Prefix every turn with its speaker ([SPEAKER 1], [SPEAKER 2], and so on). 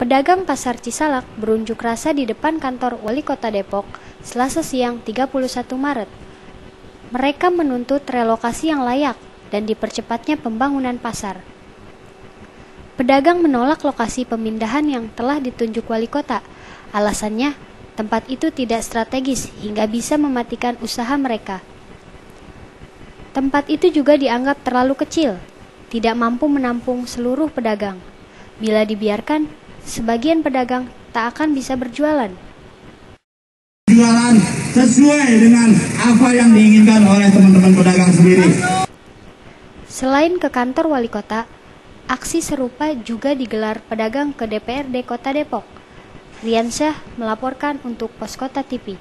[SPEAKER 1] Pedagang pasar Cisalak berunjuk rasa di depan kantor Wali Kota Depok Selasa siang 31 Maret. Mereka menuntut relokasi yang layak dan dipercepatnya pembangunan pasar. Pedagang menolak lokasi pemindahan yang telah ditunjuk wali kota. Alasannya, tempat itu tidak strategis hingga bisa mematikan usaha mereka. Tempat itu juga dianggap terlalu kecil, tidak mampu menampung seluruh pedagang. Bila dibiarkan, sebagian pedagang tak akan bisa berjualan.
[SPEAKER 2] Jualan sesuai dengan apa yang diinginkan oleh teman-teman pedagang sendiri.
[SPEAKER 1] Selain ke kantor wali kota, aksi serupa juga digelar pedagang ke DPRD Kota Depok. Riansyah melaporkan untuk Pos Kota TV.